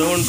ಸೌಂಡ್